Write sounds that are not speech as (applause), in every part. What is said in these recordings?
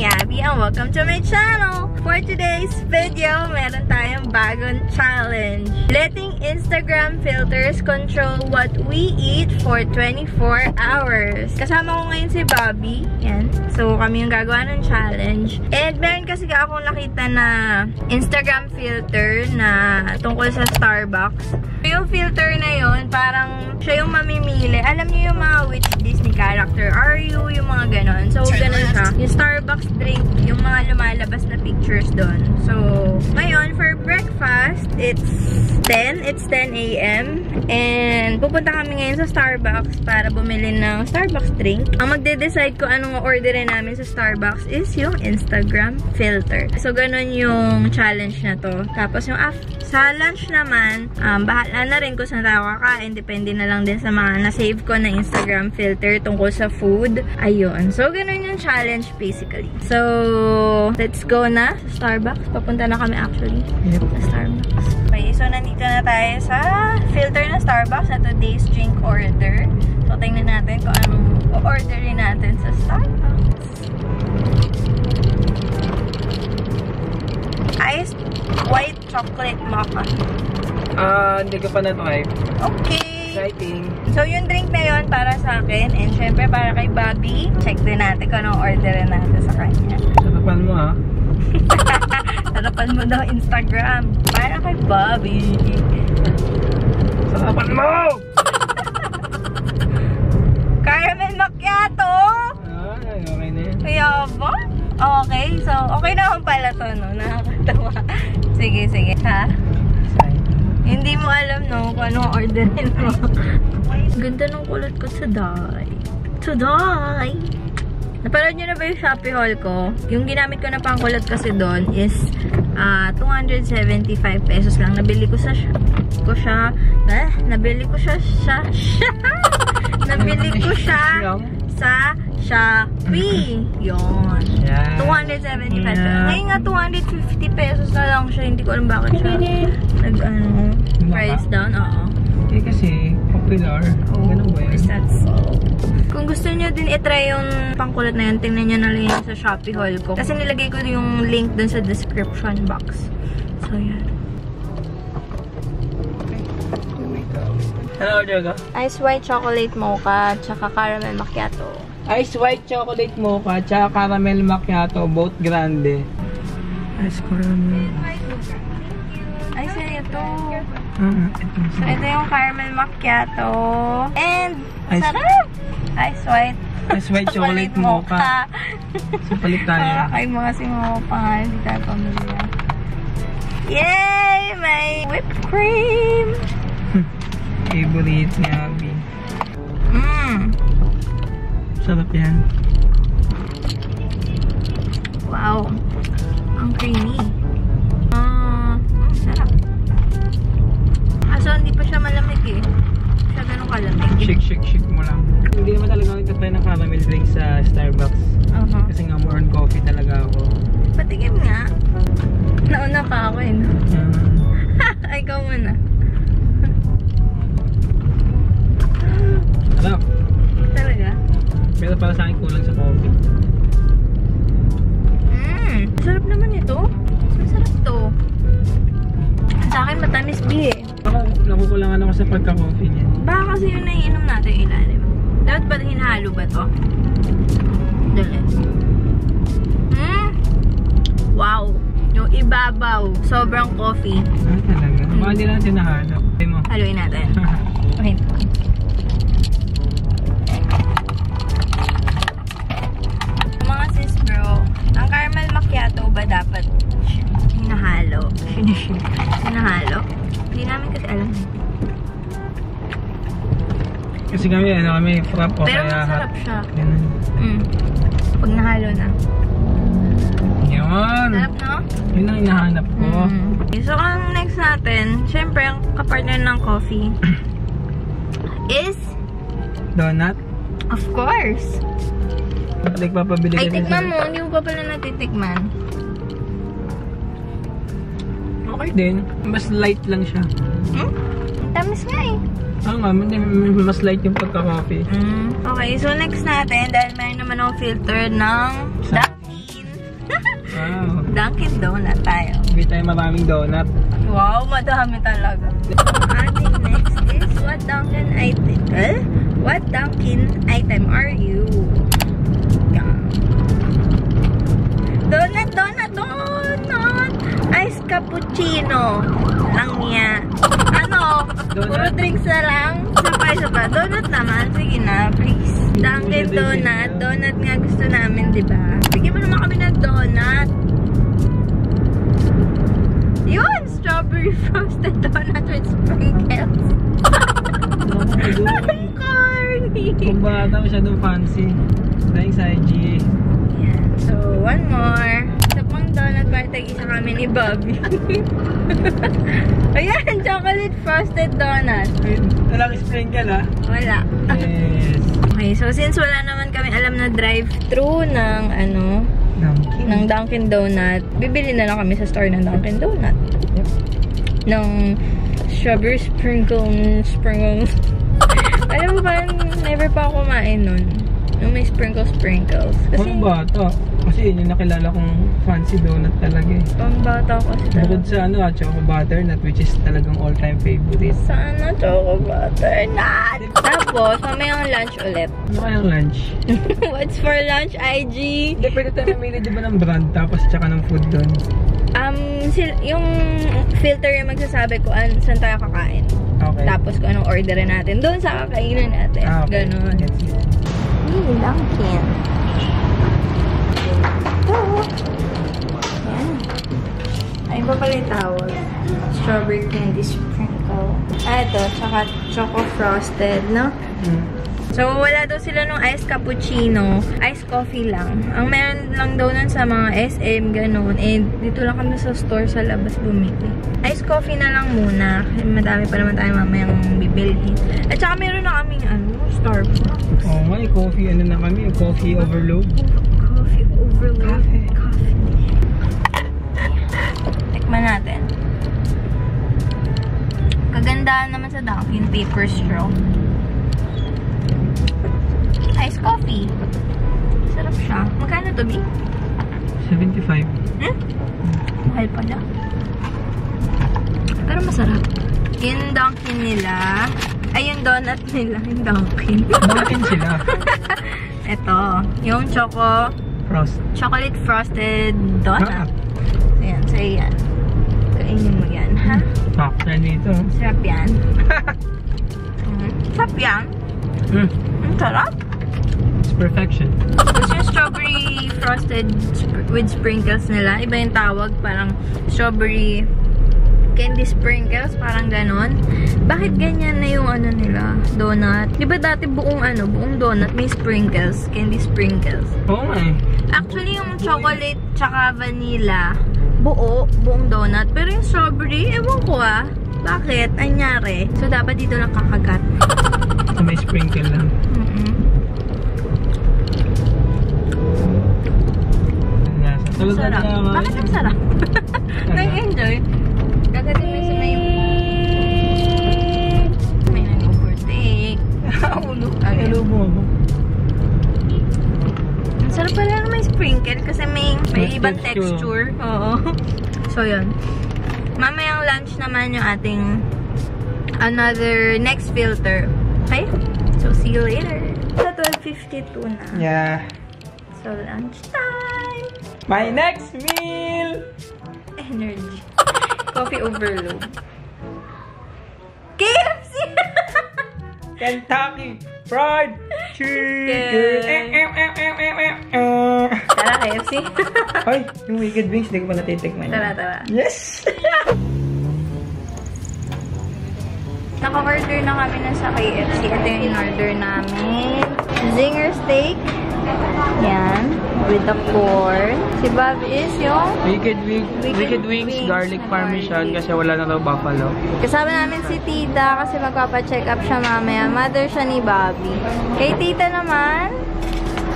Abby, and welcome to my channel! For today's video, meron tayong bagong challenge. Letting Instagram filters control what we eat for 24 hours. Kasama ko ngayon si Bobby. Yan. So, kami yung gagawa ng challenge. And meron kasi akong nakita na Instagram filter na tungkol sa Starbucks. Yung filter na yon parang siya yung mamimili. Alam niyo yung mga which Disney character are you, yung mga ganon. So, ganon siya. Yung Starbucks drink, yung mga lumalabas na pictures doon. So, ngayon, for breakfast, it's 10. It's 10 a.m. And, pupunta kami ngayon sa Starbucks para bumili ng Starbucks drink. Ang magde-decide ko anong orderin namin sa Starbucks is yung Instagram filter. So, ganon yung challenge na to. Tapos, yung sa lunch naman, um, bahala na rin kung saan tayo kakain. Depende na lang din sa mga na-save ko na Instagram filter tungkol sa food. Ayun. So, ganun yung challenge basically. So, let's go na sa Starbucks. Papunta na kami actually Yep. sa Starbucks. Okay, so nandito na tayo sa filter na Starbucks na today's drink order. So, tingnan natin kung anong o-orderin natin sa Starbucks. Iced white chocolate mocha. Ah, hindi ko pa na-try. Okay. Exciting. So, yung drink na yun para sa akin. And syempre, para kay Bobby. Check din natin kung anong orderin natin sa kanya. Sarapan mo ha. Sarapan mo daw Instagram. Para kay Bobby. Sarapan mo! (laughs) Caramel macchiato! Ay, okay na yan. Kaya ba? Okay. So, okay naman pala to, no? Nakakatawa. Sige, sige. Ha? Hindi mo alam, no? Kung anong orderin mo. (laughs) Ganda ng kulot ko today. Today! Napanood nyo na ba yung Shopee haul ko? Yung ginamit ko na pangkulot kasi doon is ah 275 pesos lang. Nabili ko sa ko siya. Eh, nabili ko siya siya. siya. (laughs) nabili ko siya sa Shopee. Yun. Yeah. 275 pesos. Ngayon nga 250 pesos na lang siya. Hindi ko alam bakit siya nag ano, price down. Oo. Eh kasi, popular. Ganun ba yun? Is that so? Kung gusto niyo din itry yung pangkulot na yun, tingnan niyo na lang yun sa Shopee haul ko. Kasi nilagay ko yung link dun sa description box. So, yan. Ano order ka? Ice white chocolate mocha, tsaka caramel macchiato. Ice white chocolate mocha, tsaka caramel macchiato, both grande. Ice caramel. Ay, sir, ito. Ah, ito. So, ito yung caramel macchiato. And, Ice- sarap! Ice white. Ice white chocolate mocha. So, palit tayo. Ay, mga si pangalan. Hindi tayo pamilya. Yay! May whipped cream! Favorite ni Abby. Mmm! Sarap yan. Wow! Ang creamy. Ah, sarap. Kaso hindi pa siya malamig eh. Kalamig. Shake, shake, shake mo lang. Hindi naman talaga ako nagtatry ng caramel drink sa Starbucks. Uh-huh. Kasi nga more on coffee talaga ako. Patikim nga. Nauna pa ako eh. no? Ah, (laughs) Ikaw muna. Sarap. Talaga? Pero para sa akin kulang sa coffee. Mmm! Sarap naman ito. Masarap to. Sa akin matamis B eh. Nakukulangan ako sa pagka-coffee niya. Baka kasi yun na iinom natin yung ilalim. Dapat ba hinahalo ba to? Dali. Mmm! Wow! Yung ibabaw. Sobrang coffee. Ah, talaga? Baka hindi natin nahanap. Sabi mo. Haluin natin. (laughs) Okay. Mga sis bro, ang caramel macchiato ba dapat hinahalo? (laughs) hinahalo? Hindi namin kasi alam. Kasi kami, ano kami, frap o Pero kaya masarap siya. Ganun. Mm. Pag nahalo na. Yun! Sarap, no? Yun ang hinahanap ko. Mm. So, ang next natin, syempre, ang kapartner ng coffee (clears throat) is, Donut. of course, Nagpapabili ay, ka din tikman mo. Hindi mo pa pala natitikman. Okay din. Mas light lang siya. Hmm? Tamis nga eh. Oo nga, hindi, mas light yung pagka-coffee. Mm. Okay, so next natin, dahil mayroon naman akong filter ng Dunkin. Wow. (laughs) Dunkin Donut tayo. Bili tayo maraming donut. Wow, madami talaga. Ating next is, what Dunkin item? Eh? What Dunkin item are you? Yeah. Donut, donut, donut! Ice cappuccino. Lang yan. Ano? Donut? Puro drinks na lang? Sapa, sapa. Donut naman. Sige na, please. Dunkin Donut. Donut nga gusto namin, di ba? Bigyan mo naman kami ng donut. Yun! Strawberry (laughs) frosted donut with sprinkles. (laughs) Ang corny! Kung bata masyadong fancy. Sa IG. So, one more. Isa donut para tag-isa kami ni Bobby. (laughs) Ayan! Chocolate frosted donut. Walang sprinkle ah. Wala. Yes. Okay, so since wala naman kami alam na drive-thru ng ano, Dunkin. ng Dunkin Donut, bibili na lang kami sa store ng Dunkin Donut. Yep. Ng strawberry sprinkle, sprinkle. (laughs) alam mo ba, never pa ako kumain nun. Yung may sprinkle sprinkles. Kasi, Kung bata. Kasi yun yung nakilala kong fancy donut talaga eh. pang bata ko kasi Bukod talaga. sa ano, ah, choco butternut which is talagang all-time favorite. Sana choco butternut! (laughs) Tapos, mamayang lunch ulit. Ano kayang lunch? (laughs) What's for lunch, IG? Hindi, pwede tayo mamili di ba ng brand tapos tsaka ng food doon. Um, sil- yung filter yung magsasabi ko an saan tayo kakain. Okay. Tapos kung anong orderin natin. Doon sa kakainan natin. Ah, okay. Ganon. Gets it. Hey, Dunkin. Ito. Yan. Ayun pa pala yung tawag. Strawberry candy sprinkle. Ah, ito. Tsaka choco frosted, no? Mm. So, wala daw sila nung iced cappuccino. Iced coffee lang. Ang meron lang daw nun sa mga SM, ganun. And dito lang kami sa store sa labas bumili. Iced coffee na lang muna. Kasi madami pa naman tayo mamayang bibilhin. At saka meron na kaming, ano, Starbucks. Oo nga, eh, coffee, ano na kami, coffee overload. Overload. Coffee. Coffee. Tikman natin. Kagandahan naman sa Dunkin' paper straw. Iced coffee. Sarap siya. Magkano to, B? 75. Hmm? Mahal pala. Pero masarap. Yung Dunkin' nila, ay yung donut nila, yung Dunkin'. Dunkin sila. (laughs) Ito, yung choco, Frost. chocolate frosted Ah, donut. Ayan, so yan. Kainin mo yan, ha? Pakta nito. Sarap yan. Mm, (laughs) sarap yan. Mm. Ang sarap. It's perfection. Tapos yung strawberry frosted sp- with sprinkles nila, iba yung tawag, parang strawberry candy sprinkles, parang ganon. Bakit ganyan na yung ano nila, donut? Di ba dati buong ano, buong donut may sprinkles, candy sprinkles? Oo nga eh. Actually, yung chocolate tsaka vanilla, buo, buong donut. Pero yung strawberry, ewan ko ah. Bakit? Anyari? So, dapat dito lang kakagat. (laughs) May sprinkle lang. Tulad na Sarap. Bakit ang sarap? Ibang texture. Oo. So, yun. Mamayang lunch naman yung ating another next filter. Okay? So, see you later. Sa 12.52 na. Yeah. So, lunch time! My next meal! Energy. (laughs) Coffee overload. KFC! (laughs) Kentucky Fried Chicken! Chicken. Tara, KFC. (laughs) Ay, yung Wicked Wings, hindi ko pa natitikman. tara, tara. Yes! (laughs) Naka-order na kami na sa KFC. Ito yung in-order namin. Zinger steak. Yan. With the corn. Si Bob is yung Wicked, wing, Wicked wicked Wings, Wings garlic parmesan garlic. kasi wala na daw buffalo. Kasama namin si Tita kasi magpapacheck up siya mamaya. Mother siya ni Bobby. Kay Tita naman,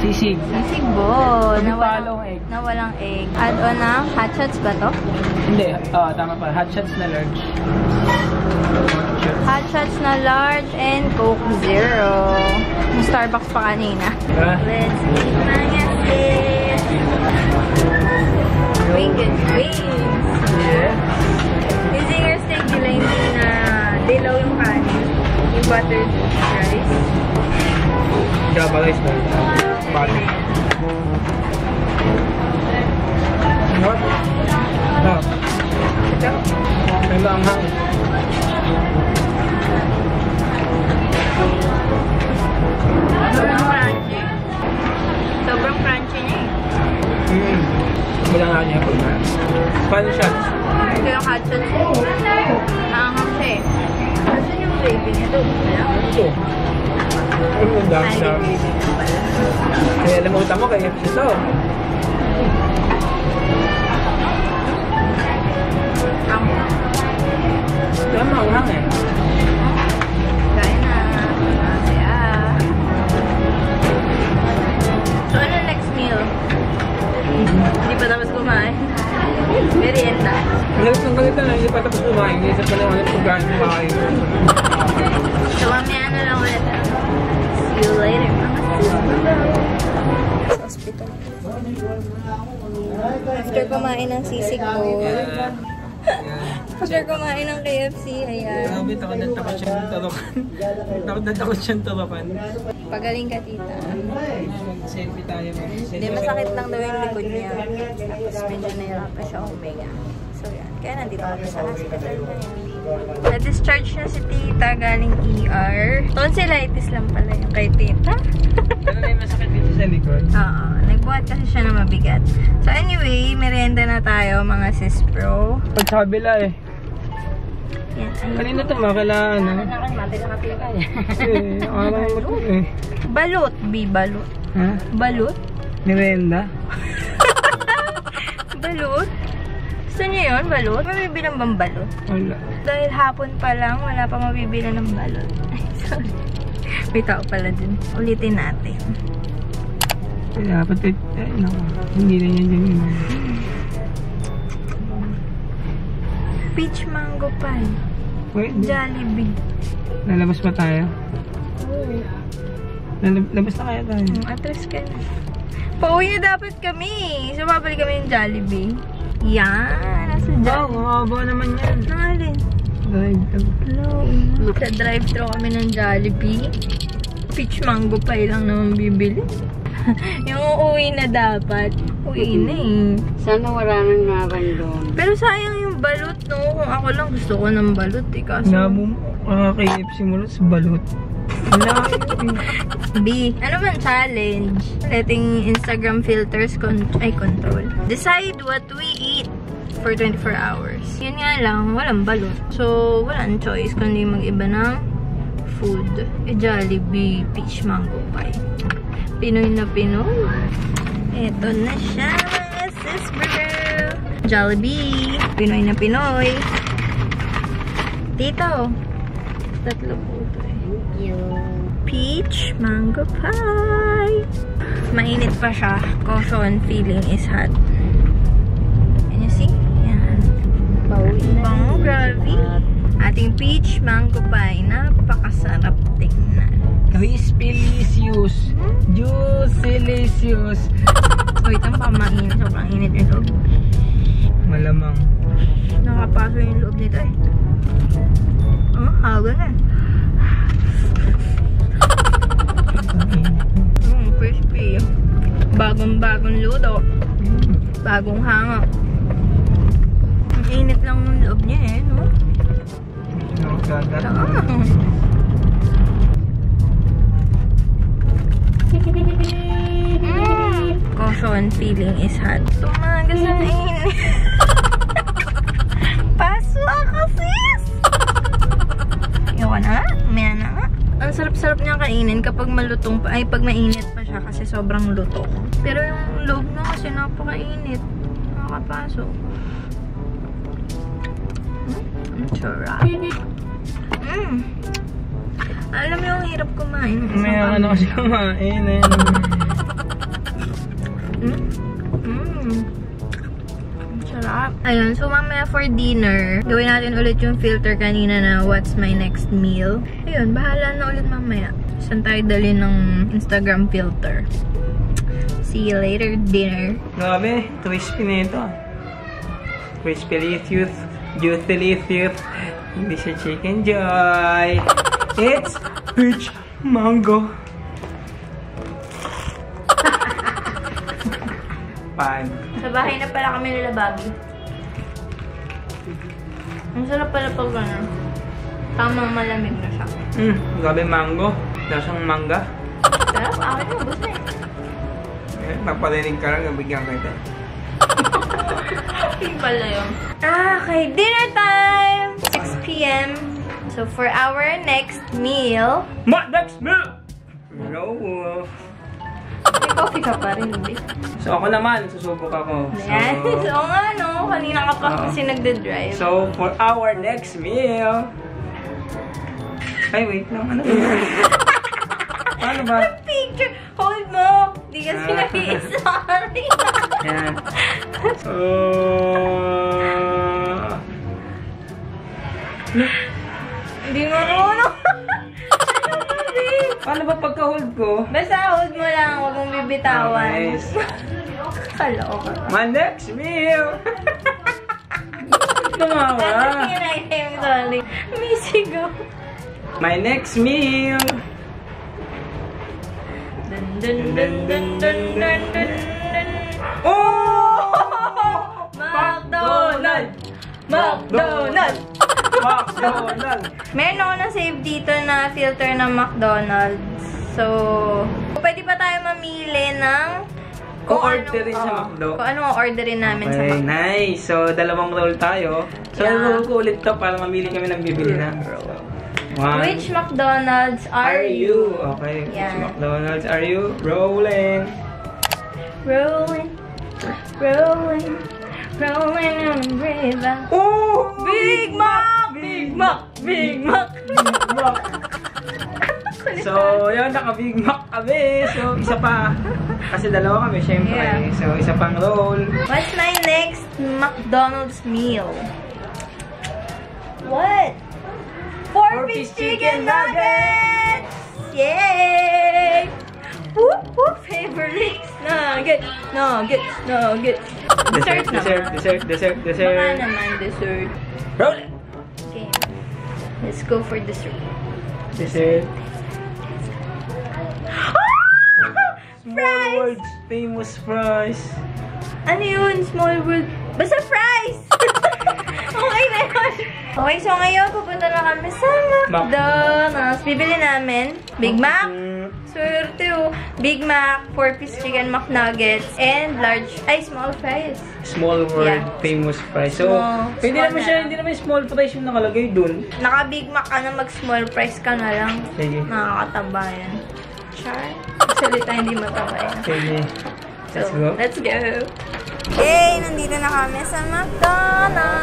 Sisig. sisig bo. May Na walang, egg. na walang egg. Add-on ng hot shots ba to? Hindi, ah, tama pa. Hot shots na large. Hot shots. Hot shots na large and Coke Zero. Yung Starbucks pa kanina. Ah. Let's eat mga sis. Vegan wings. Yeah. Yung zinger steak nila hindi na dilaw yung kanin. Yung buttered rice. Java rice na. Pati. What? Ah, Ito. kailangan hang. Sobrang crunchy. Sobrang crunchy niya eh. Mm. Bilang nga niya po na. Paano siya? Ito yung hot sauce. Nakangam siya eh. Asan yung gravy niya? Ito. Wala. Ito. Ay, pala. Kaya lamutan mo kay FC to. Ang Tama ang hang eh. Kain na. Masaya. So, ano next meal? Hindi pa tapos kumain. Merienda. Galit ng galit na, hindi pa tapos kumain. Hindi pa naman ang pagkain kumain. So, mamaya na lang ulit. See you later, mga Sa hospital. After kumain ng sisig bowl. After kumain ng KFC, ayan. Grabe, takot na takot siyang tarokan. takot na takot siyang tarokan. Pagaling ka, tita. Mag-selfie tayo. Hindi, masakit lang daw yung likod niya. Tapos medyo nahirapan siya huminga. So, yan. Kaya nandito kami sa hospital ngayon. Na-discharge na si tita galing ER. Tonsillitis lang pala yung kay tita. Ano na yung masakit dito sa likod? (laughs) Oo. Nagbuhat kasi siya na mabigat. So, anyway, merienda na tayo, mga sis bro. Pag sa kabila eh. Yan. Kanina ito makala ano. Eh, araw mo ito eh. (laughs) balot. B, balot. Ha? Balot? Merenda? (laughs) Balot? Gusto niyo yun, balot? Mabibilang bang balot? Wala. Dahil hapon pa lang, wala pa mabibili ng balot. (laughs) Ay, sorry. May tao pala dun. Ulitin natin. Dapat eh, eh, naku, hindi na yan dyan yun. Peach mango pie. Wait, Jollibee. lalabas pa tayo? Oo. Lalab- Labas na kaya tayo? Oh, atras ka na. Pauwi na dapat kami. So, babalik kami yung Jollibee. Yan. Nasa Wow, Jollibee. mahaba naman yan. Nangalin. Drive thru. Hello. Sa drive-thru kami ng Jollibee. Peach mango pie lang naman bibili. (laughs) yung uuwi na dapat. Uwi na eh. Sana wala nang nabandon. Pero sayang yung balot, no? Kung ako lang gusto ko ng balot, eh. Kaso, Nabo mo, uh, KFC mo lang sa yun. (laughs) B. Ano man challenge? Letting Instagram filters con ay control. Decide what we for 24 hours. Yun nga lang, walang balot. So, walang choice kundi mag-iba ng food. E Jollibee peach mango pie. Pinoy na Pinoy. Eto na siya, sis bro. Jollibee. Pinoy na Pinoy. Dito. Tatlo po ito eh. Peach mango pie. Mainit pa siya. Caution, feeling is hot. Ating peach mango pie. Napakasarap tingnan. Crispy-licious. Juicy-licious. (laughs) Wait, ang baka mainit. Sobrang init yung loob. Malamang. Nakapaso yung loob nito eh. Oh, haga na. Mm, crispy. Bagong-bagong luto. Bagong hanga. Ang init lang ng loob niya eh, no? Nakagada. Ah. (laughs) Mm. Caution, feeling is hot. Tumagas (laughs) ang init. Paso ako, sis! (laughs) Ayoko na nga. Maya na nga. Ang sarap-sarap niya kainin kapag malutong pa. Ay, pag mainit pa siya kasi sobrang luto. Pero yung loob na kasi napakainit. Nakakapasok. Ang sarap. Mm. Alam mo yung hirap kumain. May kami. ano kasi kumain eh. Mm. Mm. Sarap. Ayun, so mamaya for dinner, gawin natin ulit yung filter kanina na what's my next meal. Ayun, bahala na ulit mamaya. Saan tayo dali ng Instagram filter. See you later, dinner. Grabe, crispy na ito. Ah. Crispylicious, Juicylicious, hindi siya Chicken Joy. It's peach mango. Pan. Sa bahay na pala kami nila, Bobby. Ang sarap pala pag ano. Tamang malamig na siya. Mm, grabe mango. Lasang mangga. Sarap, akin na eh. Eh, paparinig ka lang, nabigyan kita. Yung pala yun. Ah, okay. Dinner time! 6 p.m. So, for our next meal, What next meal? No. uh, may coffee ka pa rin, Bi. So ako naman, susubok ako. Ayan. So, (laughs) So, nga, no? Kanina ka pa Oo. kasi nagde-drive. so for our next meal... Ay, wait lang. Ano ba? (laughs) Paano ba? Picture! Hold mo! Di kasi Ah. nag-i-sorry. (laughs) Ayan. So... Hindi marunong. Ba, Bi? Paano ba pagka-hold ko? Basta hold mo lang, huwag mong bibitawan. Nice. (laughs) Kaloka. My next meal! (laughs) Tumawa. yung name, sorry. May sigaw. My next meal! Dun, dun, dun, dun, dun, dun, dun, dun. Oh! McDonald! McDonald! McDonald! Meron ako na-save dito na filter ng McDonald's. So, pwede pa tayo mamili ng Kung orderin sa McDo. Kung ano ang orderin namin sa Okay, McDo. nice. So, dalawang roll tayo. So, Yeah. roll ko ulit to para mamili kami ng bibili na. One. Which McDonald's are, are you? Okay. Which Yeah. McDonald's are you? Rolling. Rolling, rolling, rolling on the river. Oh! Big Mac! Big Mac! Big Mac! Mac. So, yun, naka-Big Mac kami. So, isa pa. Kasi dalawa kami, syempre. Yeah. So, isa pang roll. What's my next McDonald's meal? What? Four-piece chicken nuggets! Yay! Whoop, whoop, favorite nugget, nugget, nugget. Dessert, dessert, naman. dessert, dessert, Baka dessert. naman dessert. Roll it! Okay. Let's go for dessert. Dessert. Small Fries! famous fries. Ano yun? Small world. Basta fries! Okay na so ngayon pupunta na kami sa McDonald's. Bibili namin Big Mac. Swerte oh. Big Mac, 4-piece chicken McNuggets, and large, ay, small fries. Small world Yeah. famous fries. So, Small- hindi small naman na. siya, hindi naman small fries yung nakalagay dun. Naka-Big Mac ka na, mag-small fries ka na lang. Sige. Nakakataba yan. Char. Salita hindi mataba yan. Sige. Let's So, go. Let's go. Yay! Nandito na kami sa McDonald's.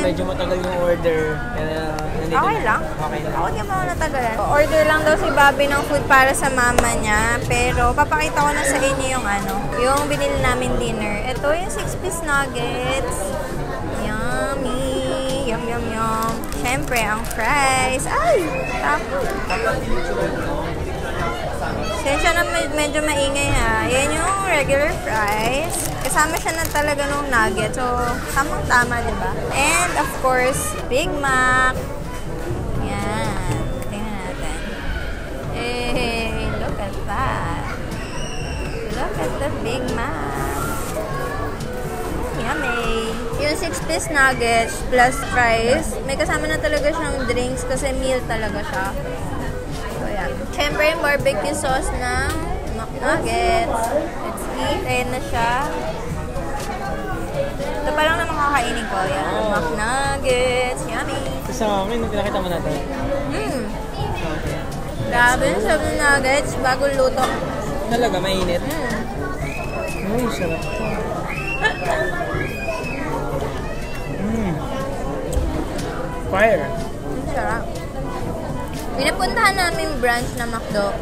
Medyo matagal yung order. Kaya, nandito Okay na. lang. Okay lang. Ako di mo natagalan. Order lang daw si Bobby ng food para sa mama niya. Pero papakita ko na sa inyo yung ano, yung binili namin dinner. Ito yung 6-piece nuggets. Yummy! Yum, yum, yum. Siyempre, ang fries. Ay! Tapos. Sensya na med- medyo maingay ha. Yan yung regular fries. Kasama siya na talaga nung nugget. So, tamang-tama, di ba? And, of course, Big Mac. Yan. Tingnan natin. Hey, look at that. Look at the Big Mac. Mm, Yummy. Yung 6-piece nuggets plus fries, may kasama na talaga siyang drinks kasi meal talaga siya. So, yan. Siyempre, yung barbecue sauce ng McNuggets. Let's eat. Ayan na siya. Pa lang naman kakainin ko. Yan. McNuggets. Yummy. Sa amin, pinakita mo natin. Mmm. Grabe yung sarap ng nuggets. Bagong luto. Talaga, mainit. Mmm. Ay, sarap. Mm. Fire. Ang sarap. Pinapuntahan namin branch na McDo.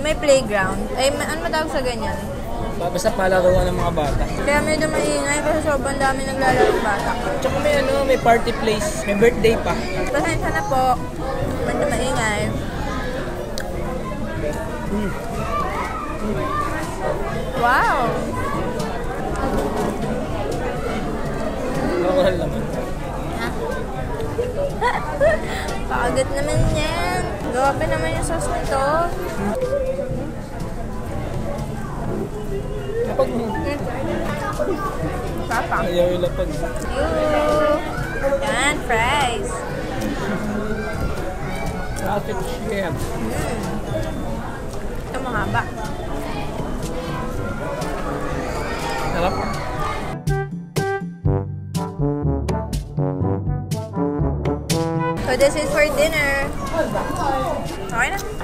May playground. Ay, ano matawag sa ganyan? Basta palaruan ng mga bata. Kaya medyo maingay kasi sobrang dami naglalaro ng bata. Tsaka may ano, may party place, may birthday pa. Pasensya na po. Medyo maingay. Mm. Wow! Bawal naman. (laughs) Pakagat naman yan. Gawa pa naman yung sauce nito. Kapag Papa. ayaw ilapag. Yoo! Yan, fries. Classic chef. Ito mahaba. Sarap. So this is for dinner. Okay na.